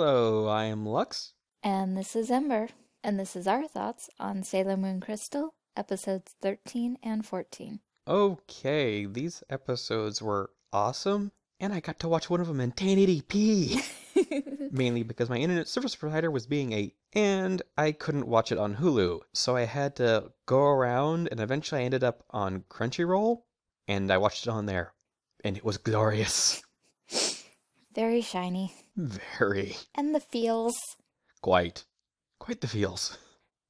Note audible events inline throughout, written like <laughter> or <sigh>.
Hello, I am Lux. And this is Ember, and this is our thoughts on Sailor Moon Crystal, episodes 13 and 14. Okay, these episodes were awesome, and I got to watch one of them in 1080p. <laughs> Mainly because my internet service provider was being a and I couldn't watch it on Hulu, so I had to go around and eventually I ended up on Crunchyroll and I watched it on there. And it was glorious. <laughs> Very shiny. Very. And the feels. Quite. Quite the feels.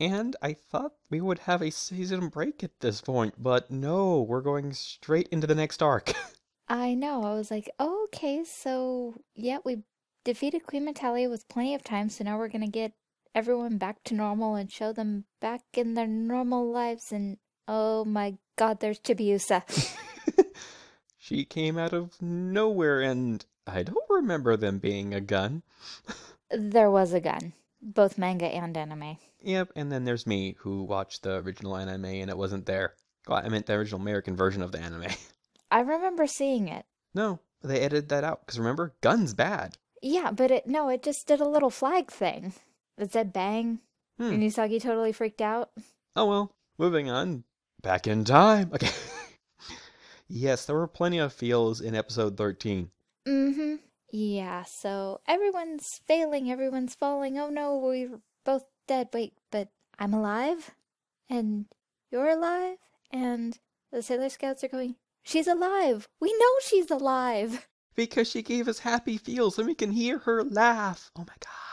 And I thought we would have a season break at this point, but no, we're going straight into the next arc. <laughs> I know. I was like, oh, okay, so yeah, we defeated Queen Metalia with plenty of time, so now we're gonna get everyone back to normal and show them back in their normal lives. And oh my god, there's Chibiusa. <laughs> she came out of nowhere, and I don't remember them being a gun. there was a gun, both manga and anime. Yep, and then there's me who watched the original anime and it wasn't there. Well, I meant the original American version of the anime. I remember seeing it. No, they edited that out because remember, guns bad. Yeah, but it no, it just did a little flag thing. It said bang. Hmm. And Usagi totally freaked out. Oh well, moving on. Back in time. <laughs> Okay. Yes, there were plenty of feels in episode 13. Mm-hmm. Yeah, so everyone's failing, everyone's falling. Oh no, we're both dead. Wait, but I'm alive? And you're alive? And the Sailor Scouts are going, She's alive! We know she's alive! Because she gave us happy feels and we can hear her laugh. Oh my god.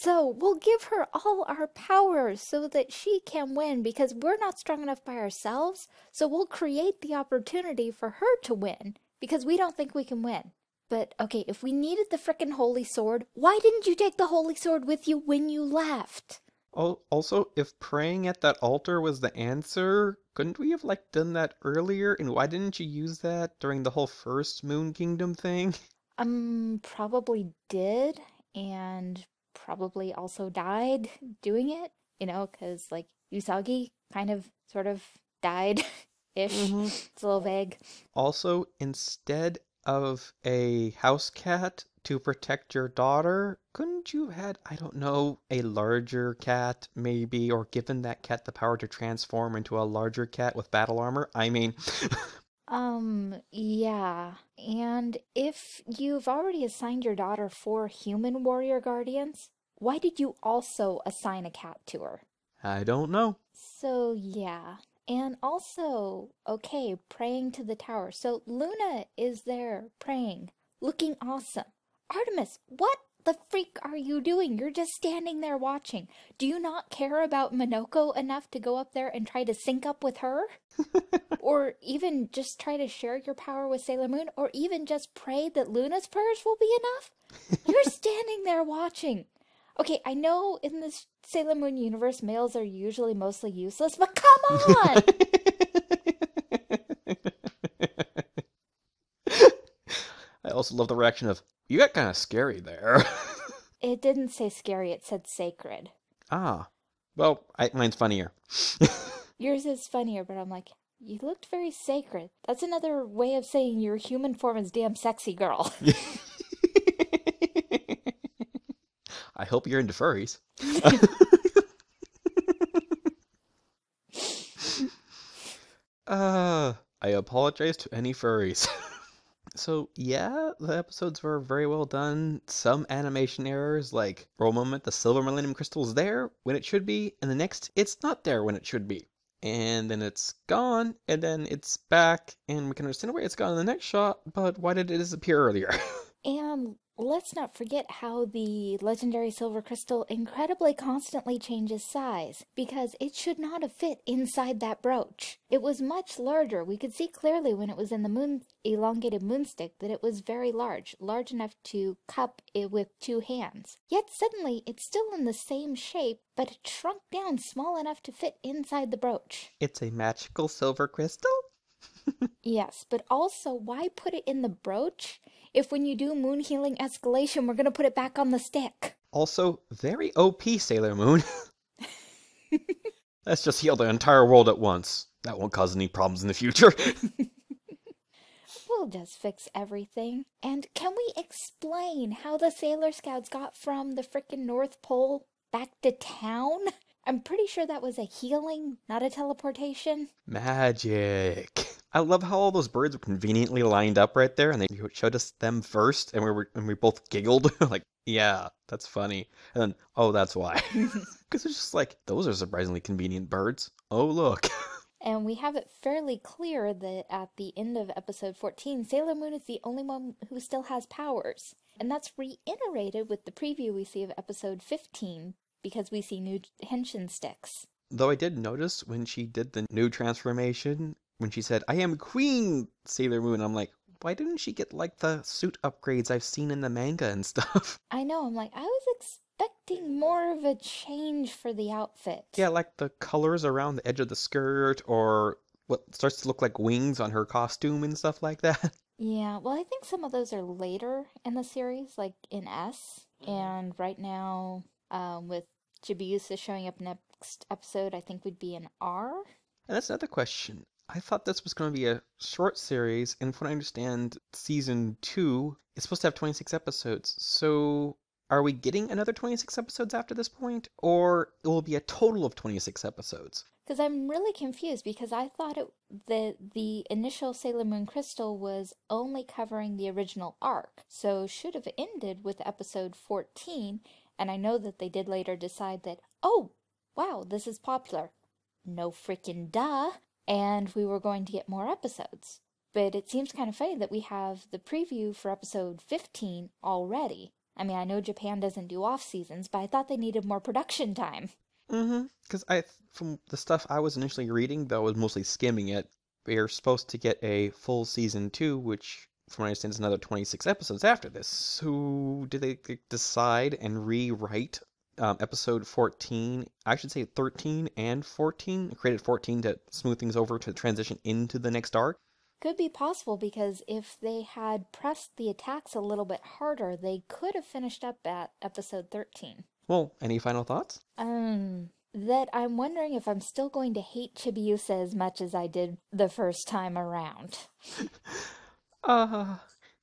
So we'll give her all our powers so that she can win because we're not strong enough by ourselves. So we'll create the opportunity for her to win because we don't think we can win. But okay, if we needed the frickin' holy sword, why didn't you take the holy sword with you when you left? Also, if praying at that altar was the answer, couldn't we have like done that earlier? And why didn't you use that during the whole first Moon Kingdom thing? <laughs> Um, probably did, and probably also died doing it. You know, because like Usagi kind of sort of died <laughs> ish. Mm-hmm. It's a little vague. Also, instead of a house cat to protect your daughter, couldn't you have had, I don't know, a larger cat maybe, or given that cat the power to transform into a larger cat with battle armor? I mean. <laughs> um, yeah. And if you've already assigned your daughter four human warrior guardians, why did you also assign a cat to her? I don't know. So, yeah. And also, okay, praying to the tower. So Luna is there praying, looking awesome. Artemis, what the freak are you doing? You're just standing there watching. Do you not care about Minako enough to go up there and try to sync up with her? <laughs> or even just try to share your power with Sailor Moon? Or even just pray that Luna's prayers will be enough? <laughs> You're standing there watching. Okay, I know in this Sailor Moon universe, males are usually mostly useless, but come on! <laughs> I also love the reaction of, you got kind of scary there. <laughs> it didn't say scary, it said sacred. Ah. Well, I, mine's funnier. <laughs> Yours is funnier, but I'm like, you looked very sacred. That's another way of saying your human form is damn sexy, girl. I hope you're into furries. <laughs> uh, I apologize to any furries. <laughs> so, yeah, the episodes were very well done. Some animation errors, like for a moment, the Silver Millennium Crystal is there when it should be, and the next, it's not there when it should be. And then it's gone, and then it's back, and we can understand why it's gone in the next shot, but why did it disappear earlier? <laughs> and Let's not forget how the legendary silver crystal incredibly constantly changes size, because it should not have fit inside that brooch. It was much larger. We could see clearly when it was in the moon elongated moonstick that it was very large, large enough to cup it with two hands. Yet suddenly it's still in the same shape, but it shrunk down small enough to fit inside the brooch. It's a magical silver crystal? Yes, but also why put it in the brooch if when you do moon healing escalation, we're gonna put it back on the stick? Also, very OP, Sailor Moon. Let's just heal the entire world at once. That won't cause any problems in the future. <laughs> We'll just fix everything. And can we explain how the Sailor Scouts got from the frickin' North Pole back to town? I'm pretty sure that was a healing, not a teleportation. Magic. I love how all those birds were conveniently lined up right there, and they showed us them first, and we were and we both giggled <laughs> like, "Yeah, that's funny." And then, oh, that's why, <laughs> <laughs> because it's just like those are surprisingly convenient birds. Oh, look. And we have it fairly clear that at the end of episode 14, Sailor Moon is the only one who still has powers. And that's reiterated with the preview we see of episode 15 because we see new henshin sticks. Though I did notice when she did the new transformation, when she said, I am Queen Sailor Moon, I'm like, why didn't she get like the suit upgrades I've seen in the manga and stuff? <laughs> I know, I'm like, I was expecting more of a change for the outfit. Yeah, like the colors around the edge of the skirt or what starts to look like wings on her costume and stuff like that. <laughs> Yeah, well, I think some of those are later in the series, like in S. Mm-hmm. And right now, um, with Chibiusa showing up next episode, I think would be an R. And that's another question. I thought this was going to be a short series, and from what I understand, season two is supposed to have 26 episodes. So are we getting another 26 episodes after this point, or it will be a total of 26 episodes? Because I'm really confused because I thought it that the initial Sailor Moon Crystal was only covering the original arc, so should have ended with episode 14. And I know that they did later decide that, oh, wow, this is popular. No freaking duh. And we were going to get more episodes. But it seems kind of funny that we have the preview for episode 15 already. I mean, I know Japan doesn't do off seasons, but I thought they needed more production time. Mm-hmm. Because I, from the stuff I was initially reading, though I was mostly skimming it, we are supposed to get a full season two, which, from what I understand, is another 26 episodes after this. So, did they decide and rewrite um, episode 14? I should say 13 and 14. Created 14 to smooth things over to transition into the next arc. Could be possible because if they had pressed the attacks a little bit harder, they could have finished up at episode 13. Well, any final thoughts? Um, that I'm wondering if I'm still going to hate Chibiusa as much as I did the first time around. <laughs> uh,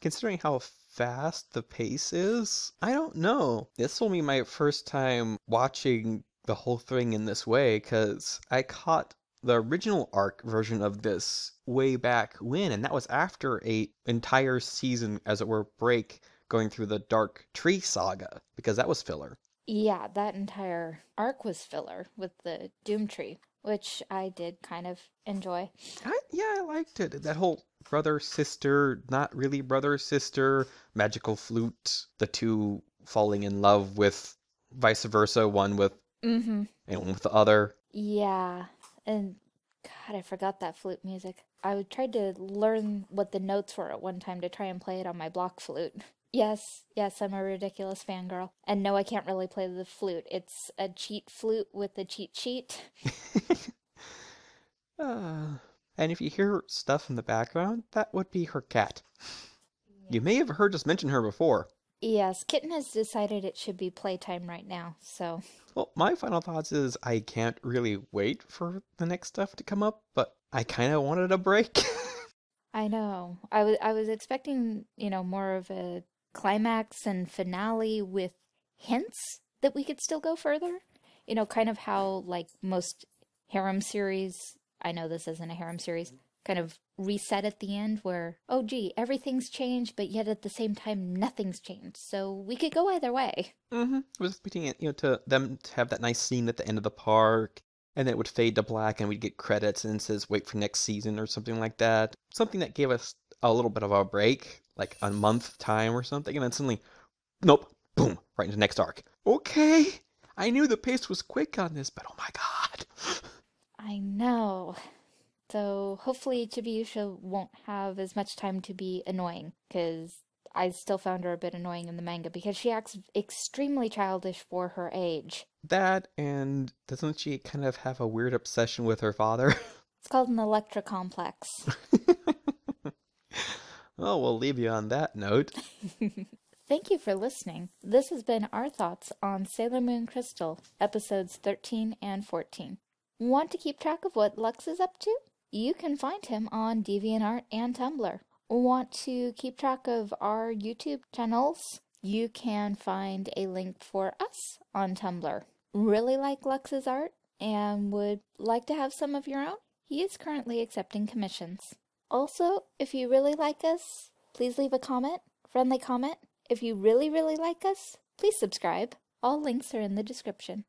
considering how fast the pace is, I don't know. This will be my first time watching the whole thing in this way because I caught the original arc version of this way back when, and that was after a entire season, as it were, break going through the Dark Tree saga because that was filler. Yeah, that entire arc was filler with the Doom Tree, which I did kind of enjoy. I, yeah, I liked it. That whole brother sister, not really brother sister, magical flute, the two falling in love with vice versa, one with mm-hmm. and one with the other. Yeah, and God, I forgot that flute music. I tried to learn what the notes were at one time to try and play it on my block flute. <laughs> Yes, yes, I'm a ridiculous fangirl. And no, I can't really play the flute. It's a cheat flute with a cheat sheet. uh, <laughs> <laughs> and if you hear stuff in the background, that would be her cat. You may have heard us mention her before. Yes, Kitten has decided it should be playtime right now, so. Well, my final thoughts is I can't really wait for the next stuff to come up, but I kind of wanted a break. <laughs> I know. I was I was expecting, you know, more of a climax and finale with hints that we could still go further. You know, kind of how like most harem series, I know this isn't a harem series, kind of reset at the end where, oh gee, everything's changed, but yet at the same time nothing's changed. So we could go either way. Mm-hmm. I was expecting it, you know, to them to have that nice scene at the end of the park, and then it would fade to black, and we'd get credits and it says wait for next season or something like that. Something that gave us a little bit of a break, like a month time or something, and then suddenly, nope, boom, right into next arc. Okay, I knew the pace was quick on this, but oh my god. So hopefully Chibiusa won't have as much time to be annoying, because I still found her a bit annoying in the manga because she acts extremely childish for her age. That, and doesn't she kind of have a weird obsession with her father? <laughs> It's called an Electra complex. well, <laughs> oh, we'll leave you on that note. <laughs> Thank you for listening. This has been our thoughts on Sailor Moon Crystal, episodes 13 and 14. Want to keep track of what Lux is up to? You can find him on DeviantArt and Tumblr, want to keep track of our YouTube channels, you can find a link for us on Tumblr. Really like Lux's art and would like to have some of your own? He is currently accepting commissions. Also, if you really like us, please leave a comment, friendly comment. If you really, really like us, please subscribe. All links are in the description.